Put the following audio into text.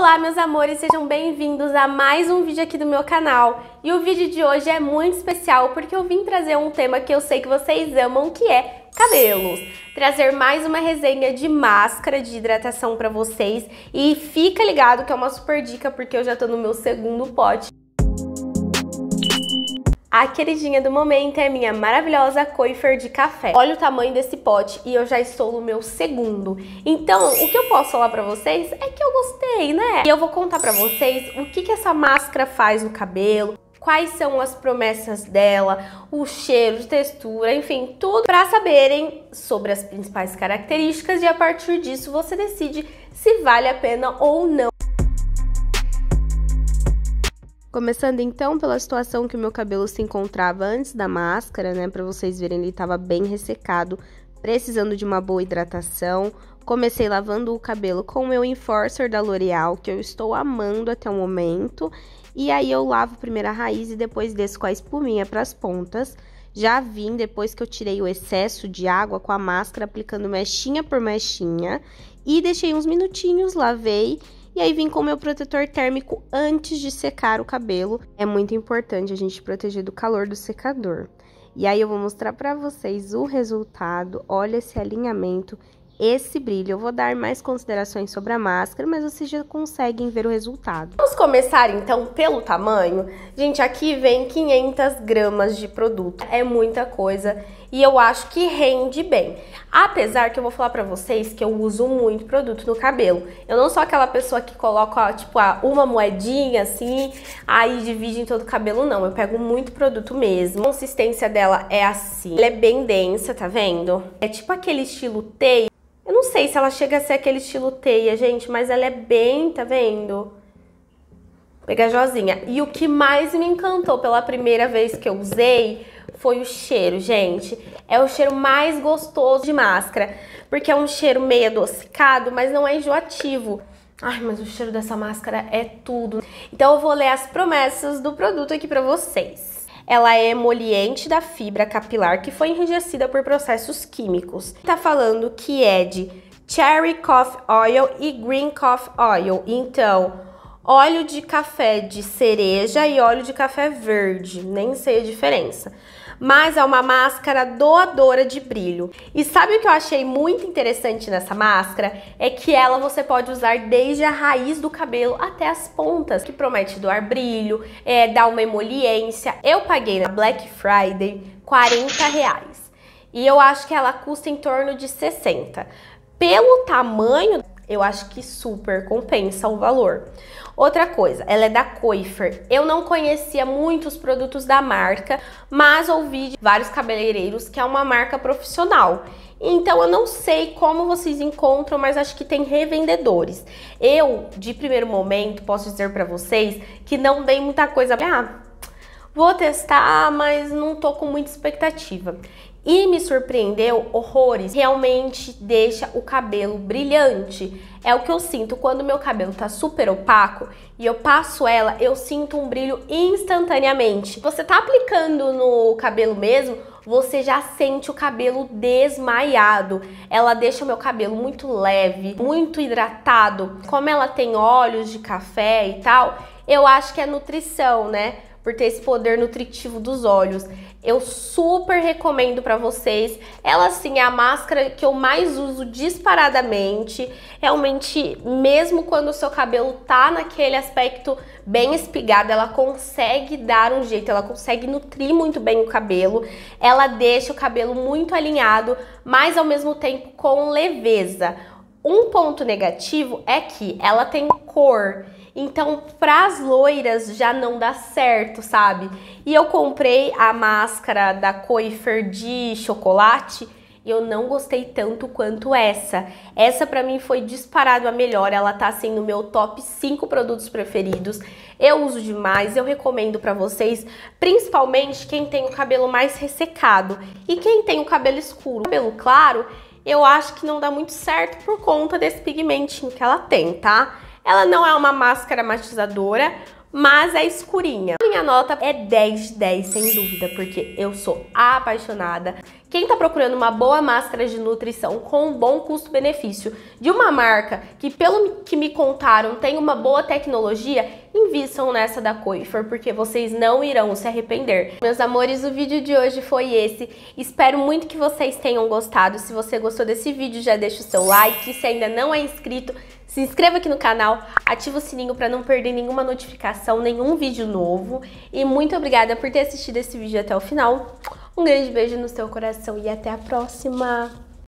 Olá meus amores, sejam bem-vindos a mais um vídeo aqui do meu canal. E o vídeo de hoje é muito especial porque eu vim trazer um tema que eu sei que vocês amam, que é cabelos. Trazer mais uma resenha de máscara de hidratação para vocês e fica ligado que é uma super dica porque eu já tô no meu segundo pote. A queridinha do momento é minha maravilhosa Coifer de café. Olha o tamanho desse pote e eu já estou no meu segundo. Então, o que eu posso falar pra vocês é que eu gostei, né? E eu vou contar pra vocês o que, que essa máscara faz no cabelo, quais são as promessas dela, o cheiro, textura, enfim, tudo para saberem sobre as principais características e a partir disso você decide se vale a pena ou não Começando então pela situação que o meu cabelo se encontrava antes da máscara, né? Para vocês verem, ele estava bem ressecado, precisando de uma boa hidratação. Comecei lavando o cabelo com o meu Enforcer da L'Oreal, que eu estou amando até o momento. E aí eu lavo primeiro a raiz e depois desço com a espuminha para as pontas. Já vim depois que eu tirei o excesso de água com a máscara, aplicando mechinha por mechinha. E deixei uns minutinhos, lavei e aí vim com o meu protetor térmico antes de secar o cabelo. É muito importante a gente proteger do calor do secador. E aí eu vou mostrar para vocês o resultado. Olha esse alinhamento esse brilho. Eu vou dar mais considerações sobre a máscara, mas vocês já conseguem ver o resultado. Vamos começar então pelo tamanho. Gente, aqui vem 500 gramas de produto. É muita coisa e eu acho que rende bem. Apesar que eu vou falar pra vocês que eu uso muito produto no cabelo. Eu não sou aquela pessoa que coloca, tipo, uma moedinha assim, aí divide em todo o cabelo, não. Eu pego muito produto mesmo. A consistência dela é assim. Ela é bem densa, tá vendo? É tipo aquele estilo teia. Eu não sei se ela chega a ser aquele estilo teia, gente, mas ela é bem, tá vendo? Pegajosinha. E o que mais me encantou pela primeira vez que eu usei foi o cheiro, gente. É o cheiro mais gostoso de máscara, porque é um cheiro meio adocicado, mas não é enjoativo. Ai, mas o cheiro dessa máscara é tudo. Então eu vou ler as promessas do produto aqui pra vocês. Ela é emoliente da fibra capilar que foi enrijecida por processos químicos. Tá falando que é de cherry coffee oil e green coffee oil. Então, óleo de café de cereja e óleo de café verde, nem sei a diferença mas é uma máscara doadora de brilho. E sabe o que eu achei muito interessante nessa máscara? É que ela você pode usar desde a raiz do cabelo até as pontas, que promete doar brilho, é, dar uma emoliência. Eu paguei na Black Friday 40 reais. E eu acho que ela custa em torno de 60. Pelo tamanho, eu acho que super compensa o valor. Outra coisa, ela é da Coifer. Eu não conhecia muitos produtos da marca, mas ouvi de vários cabeleireiros que é uma marca profissional. Então eu não sei como vocês encontram, mas acho que tem revendedores. Eu, de primeiro momento, posso dizer para vocês que não dei muita coisa. Ah, vou testar, mas não tô com muita expectativa e me surpreendeu horrores. Realmente deixa o cabelo brilhante. É o que eu sinto quando meu cabelo tá super opaco e eu passo ela, eu sinto um brilho instantaneamente. Você tá aplicando no cabelo mesmo, você já sente o cabelo desmaiado. Ela deixa o meu cabelo muito leve, muito hidratado. Como ela tem óleos de café e tal, eu acho que é nutrição, né? Por ter esse poder nutritivo dos óleos. Eu super recomendo para vocês. Ela sim é a máscara que eu mais uso disparadamente. Realmente, mesmo quando o seu cabelo tá naquele aspecto bem espigado, ela consegue dar um jeito, ela consegue nutrir muito bem o cabelo. Ela deixa o cabelo muito alinhado, mas ao mesmo tempo com leveza. Um ponto negativo é que ela tem cor. Então, para as loiras já não dá certo, sabe? E eu comprei a máscara da Coifer de chocolate e eu não gostei tanto quanto essa. Essa para mim foi disparado a melhor, ela tá sendo meu top 5 produtos preferidos. Eu uso demais, eu recomendo para vocês, principalmente quem tem o cabelo mais ressecado e quem tem o cabelo escuro. Cabelo claro, eu acho que não dá muito certo por conta desse pigmentinho que ela tem, tá? Ela não é uma máscara matizadora, mas é escurinha. Minha nota é 10 de 10, sem dúvida, porque eu sou apaixonada. Quem tá procurando uma boa máscara de nutrição com um bom custo-benefício de uma marca que, pelo que me contaram, tem uma boa tecnologia, invistam nessa da Coifer, porque vocês não irão se arrepender. Meus amores, o vídeo de hoje foi esse. Espero muito que vocês tenham gostado. Se você gostou desse vídeo, já deixa o seu like. Se ainda não é inscrito, se inscreva aqui no canal, ativa o sininho para não perder nenhuma notificação, nenhum vídeo novo. E muito obrigada por ter assistido esse vídeo até o final. Um grande beijo no seu coração e até a próxima!